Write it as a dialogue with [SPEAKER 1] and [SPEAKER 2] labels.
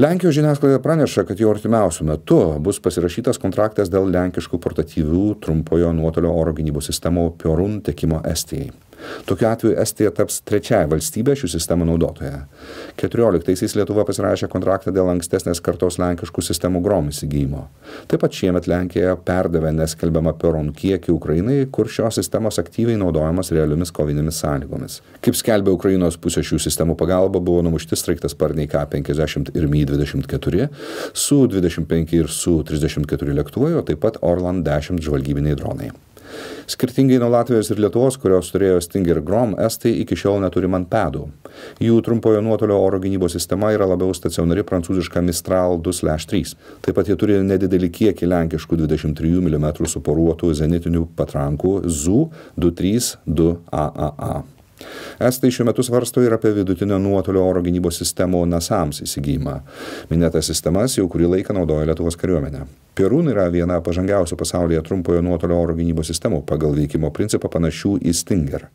[SPEAKER 1] lenkijos žiniasklaida praneša kad jau artimiausiu metu bus pasirašytas kontraktas dėl lenkiškų portatyvių trumpojo nuotolio oro gynybos sistemų piorun tiekimo estijai tokiu atveju estija taps trečiąja valstybe šių sistemų naudotoja keturioliktaisiais lietuva pasirašė kontraktą dėl ankstesnės kartos lenkiškų sistemų grom įsigijimo. Taip pat šiemet lenkija perdavė neskelbiamą peron kiekį ukrainai kur šios sistemos aktyviai naudojamos realiomis kovinėmis sąlygomis. Kaip skelbia ukrainos pusė šių sistemų pagalba buvo numušti sraigtasparniai k penkiasdešimt ir mi dvidešimt keturi su dvidešimt penki ir su trisdešimt keturi lėktuvai o taip pat orlan dešimt žvalgybiniai dronai skirtingai nuo latvijos ir lietuvos kurios turėjo stinger grom estai iki šiol neturi manpedų jų trumpojo nuotolio oro gynybos sistema yra labiau stacionari prancūziška mistral du sleš trys. Taip pat jie turi nedidelį kiekį lenkiškų dvidešimt trijų milimetrų suporuotų zenitinių patrankų zu du trys du aaa estai šiuo metu svarsto ir apie vidutinio nuotolio oro gynybos sistemų nasams įsigijimą. Minėtas sistemas jau kurį laiką naudoja lietuvos kariuomenė. Perun yra viena pažangiausių pasaulyje trumpojo nuotolio oro gynybos sistemų pagal veikimo principą panašių į stinger